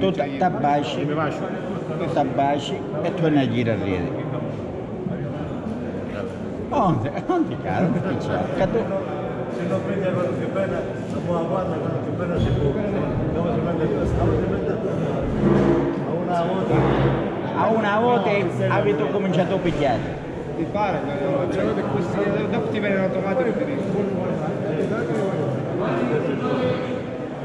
tu Mi faccio. tu ti abbasci e torni a girare. Non ti, non ti caro, che c'è? Tu, Se non prendi la cosa più bella, la buona guarda, la cosa più bella si può. Come si prende questa? A una volta. a una volta avete cominciato a pigliare. Ti pare? Cioè, dopo ti viene automatico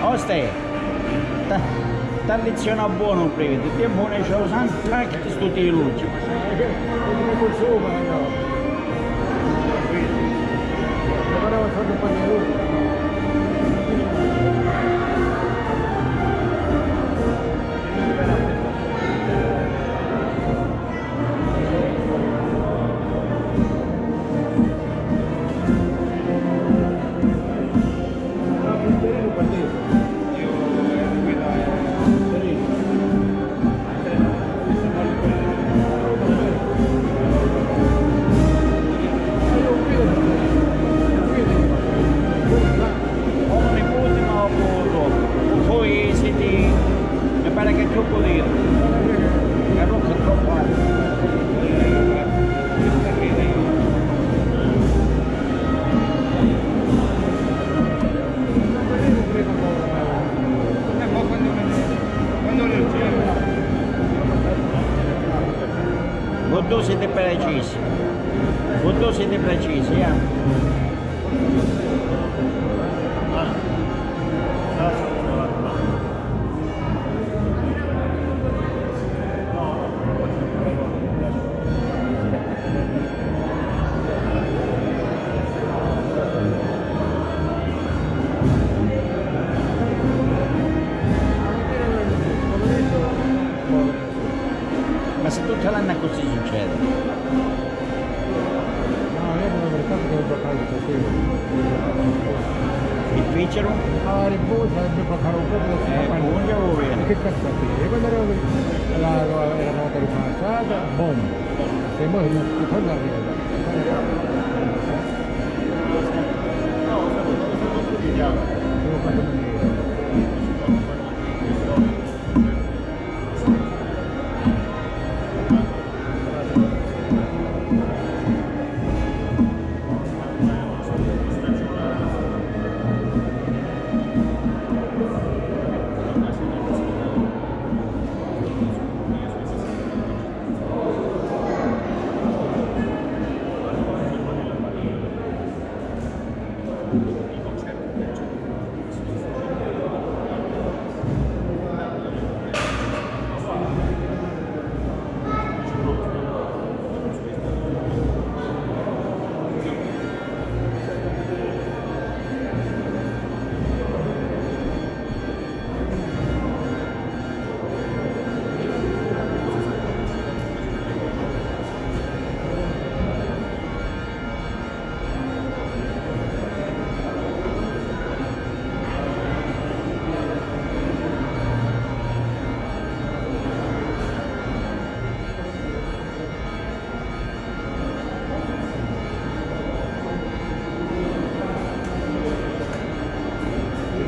Oste, ta, ta lezione buono prima, ti è buono c'è un anche tutti i luci. Come consuma, Butuh city de cheese. Butuh city de cheese, ya. Se tutta l'anno così succede. No, io non ho mercato che devo giocare di Difficile? Ah, riposa, giocare un po' per Eh, o bene? Che cazzo è? E quando ero la, la, era nota ripassata, boom! E poi non torna a ridere. Devo fare un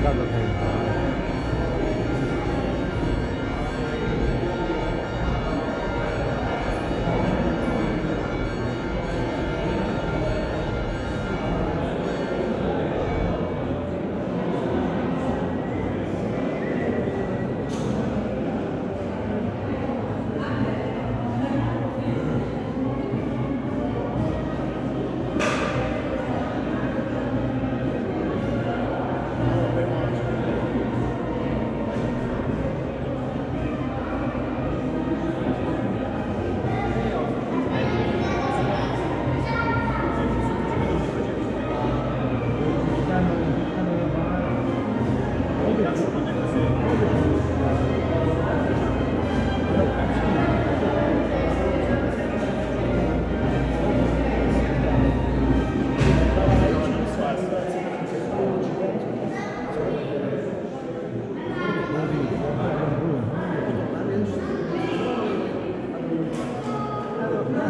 cada vez.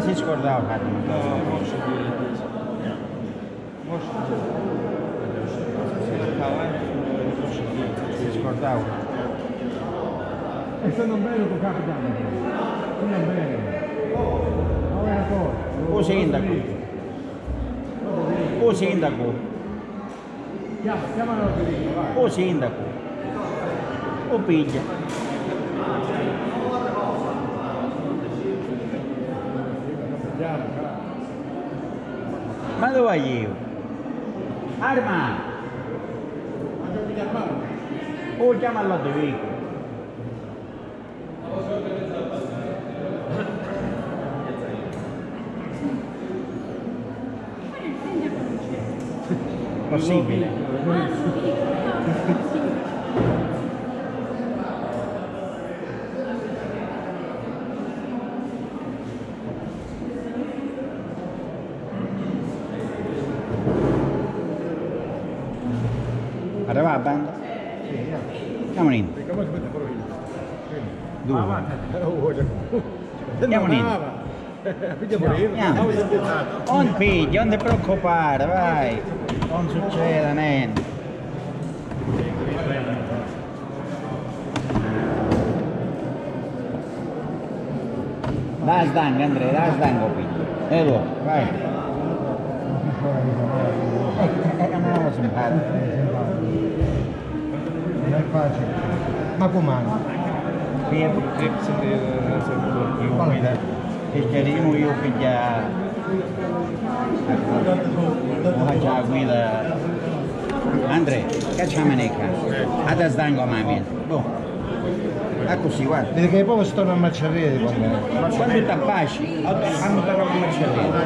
se discordar, cara. Não, vamos subir Não, disso. Vamos não. Se discordar, Isso não vejo não. o carro Não, Isso não não. Olha só. sindaco. ainda. Hoje ainda. O pilha. Ma dove vai io? Arma! O chiama alla Vico. Possibile. Arriva la arrabatan. Andiamo in. Due. Andiamo in. Non piglia, non ti preoccupare, vai. Non succede niente. Dai sdango Andrea, dai. E è facile. Ma com'anno? Pietro, Hepsi de sektör. io guida. Picchiarino io piglia. Non faccia la guida. Andre, cacciamene qua. Ad stanco mamma. Boh. Ah così, guarda. Vedi che poi si torna a marciarelli quando Quando ti abbasci, hanno parlato a marciare.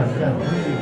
Obrigado.